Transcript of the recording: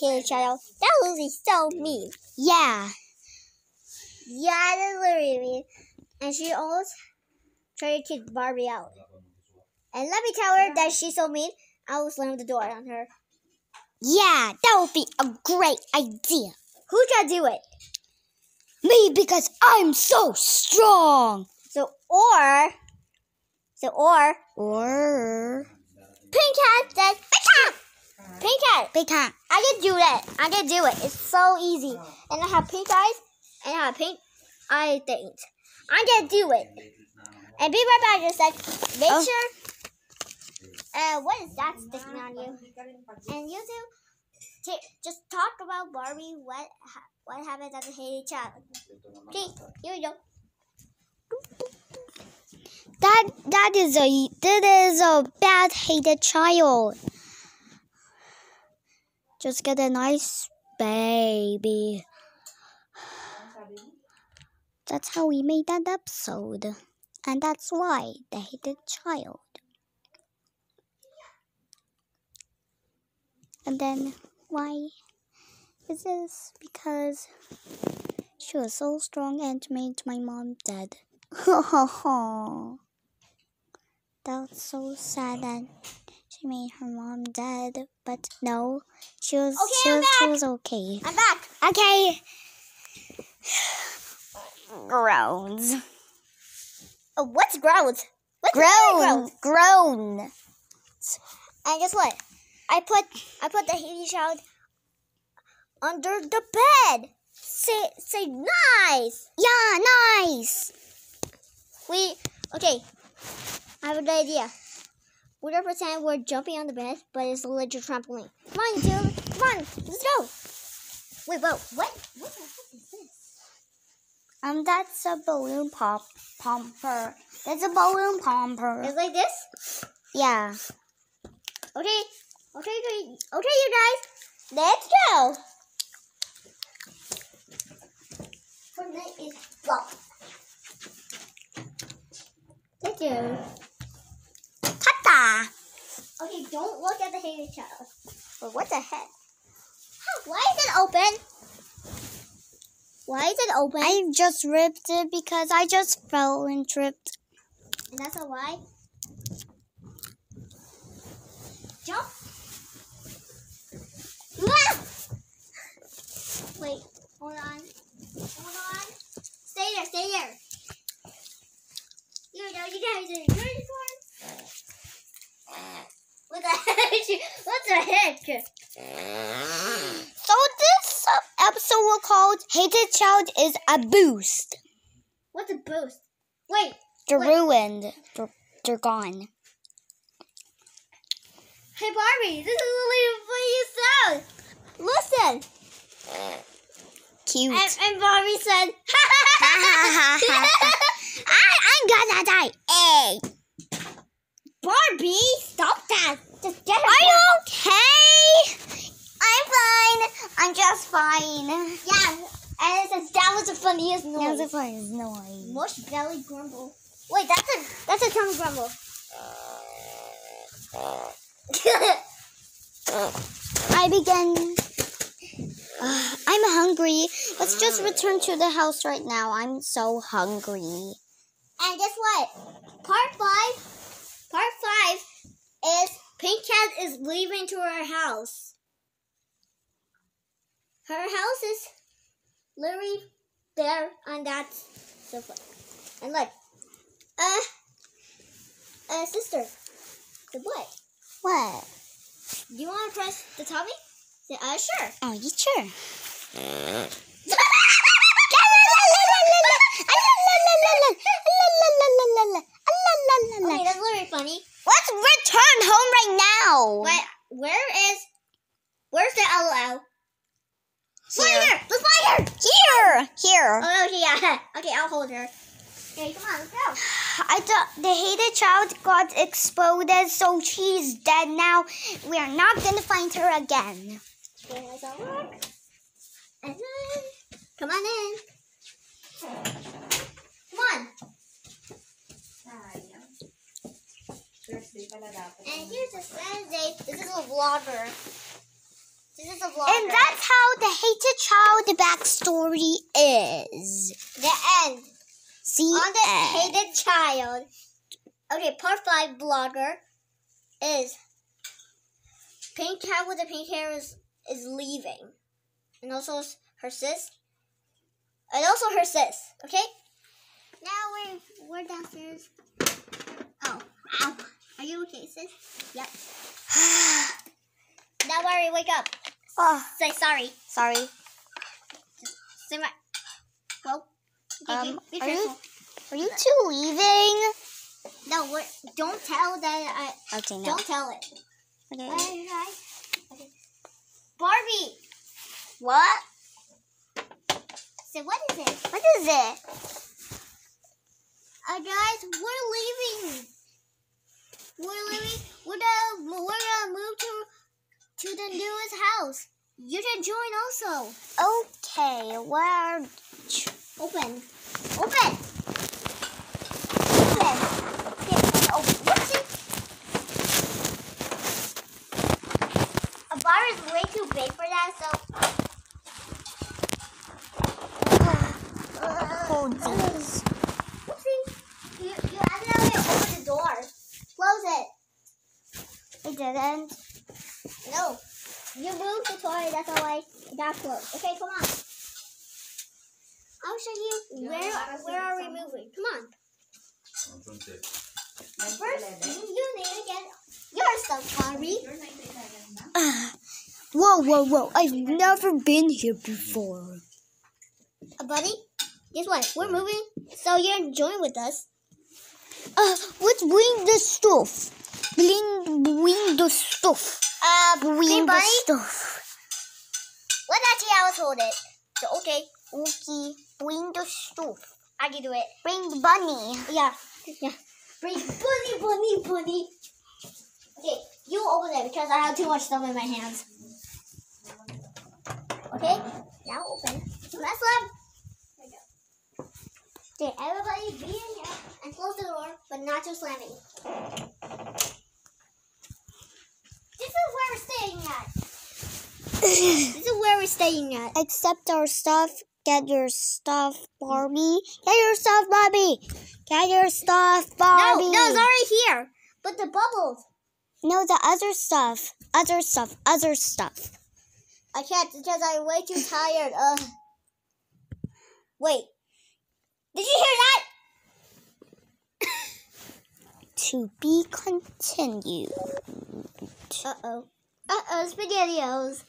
hated child. That Lily's so mean. Yeah. Yeah, that's literally mean. And she always tried to kick Barbie out. And let me tell her that she's so mean. I will slam the door on her. Yeah, that would be a great idea. Who can do it? Me, because I'm so strong. So or so or Or Pink Cat says Pink Cat. Pink Cat. big cat. I can do that. I can do it. It's so easy. And I have pink eyes and I have pink eye things. I can do it. And be right back. Just like make Oh. sure. Uh, what is that sticking on you? And you two, just talk about Barbie. What ha- what happened at the hated child? Okay, here we go. That that is a that is a bad hated child. Just get a nice baby. That's how we made that episode. And that's why the hated child. And then why is this? Because she was so strong and made my mom dead. That's so sad that she made her mom dead. But no, she was Okay, she I'm was, she back. was okay. I'm back. Okay. Groans. Oh, what's ground? What's Groan. Groan. And guess what? I put I put the hated child under the bed. Say say nice. Yeah, nice. We okay. I have an idea. We're gonna pretend we're jumping on the bed, but it's a legit trampoline. Come on, you two. Come on, let's go. Wait, whoa, what? What the heck is this? Um, that's a balloon pop pomper. That's a balloon pomper. It's like this? Yeah. Okay, okay, okay, okay, you guys, let's go. Fortnite is blocked. Let's go. Okay, don't look at the hated child. But what the heck? Why is it open? Why is it open? I just ripped it because I just fell and tripped. and that's a lie? Jump. Ah! Wait, hold on. Hold on. Stay there, stay there. You know, you guys are unicorn. What the heck? Heck? So this episode will called "Hated Child is a Boost." What's a boost? Wait, They're Wait. ruined. They're, they're gone. hey Barbie, this is really funny sound. Listen. Cute. And, and Barbie said, I, I'm gonna die. Hey, Barbie, stop that. Just get her. are you okay? I'm fine. I'm just fine. Yeah, and it says that was the funniest noise. That was a fun noise. Mush belly grumble. Wait, that's a that's a tongue grumble. I begin. Uh, I'm hungry. Let's just return to the house right now. I'm so hungry. and guess what? Part five. Part five is Pink Cat is leaving to her house. Her house is literally there on that sofa. And look, uh, uh, sister. the boy. What? Do you want to press the tummy? Say, uh, sure. Oh, you sure? Okay, that's literally funny. Let's return home right now. But where is, where's the LOL? Here. here! Let's here! Here, here. Oh, okay, yeah. Okay, I'll hold her. Okay, come on, let's go. I thought the hated child got exploded, so she's dead now. We are not gonna find her again. Okay, let's all walk. And then, come on in. Come on. And here's a. This is a vlogger. This is a vlog. And that's how the hated child backstory is. the end. See? On the end. hated child. Okay, part five vlogger is pink cat with the pink hair is is leaving, and also her sis, and also her sis. Okay. Now we're we're downstairs. Oh, ow. Are you okay, sis? Yep. Now worry, wake up. oh, Say sorry. sorry. Say my. Well. Okay, Um, be, be are you-. Are you two leaving? No, we're, don't tell that I. Okay, no. Don't tell it. Okay. Bye, bye. Okay. Barbie. What? So what is it? What is it? Uh, guys, we're leaving. We're leaving. We're gonna we're gonna move to to the newest house. You can join also. Okay, where? Open. Open. Open. Yeah, open. Whoopsie. A bar is way too big for that, so. Oh, jeez. Whoopsie. You, you accidentally opened the door. Close it. I didn't. No. You moved the toy, that's why it. Okay, come on. I'll show you where where are we moving. Come on. First, you, you need to get your stuff, Barbie. Ah. Whoa, whoa, whoa. I've never been here before. Uh, buddy, guess what? We're moving, so you're join with us. Uh, let's bring the stuff. Bring, bring the stuff. Uh, Bring Green the stuff. Let Auntie Alice hold it. So, okay, Okay, bring the stuff. I can do it. Bring the bunny. Yeah, yeah. Bring bunny, bunny, bunny. Okay, you open it because I have too much stuff in my hands. Okay, now open. Let's let. Okay, everybody be in here and close the door, but not too slamming. This is where we're staying at. this is where we're staying at. Accept our stuff. Get your stuff, Barbie. Get your stuff, Barbie. Get your stuff, Barbie. No, no, it's already here. But the bubbles. No, the other stuff. Other stuff. Other stuff. I can't because I'm way too tired. Uh, wait. Did you hear that? To be continued. Uh oh. Uh oh, SpaghettiOs.